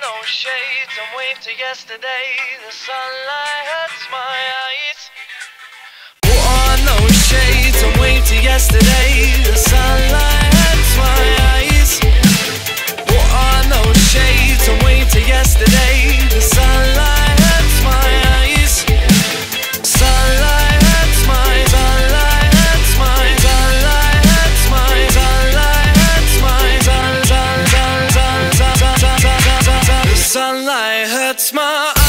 no shades. I'm waved to yesterday. The sunlight hurts my eyes. Put on no shades. I'm waved to yesterday. The sunlight hurts my eyes. Put on no shades. I'm waved to yesterday. light hurts my eyes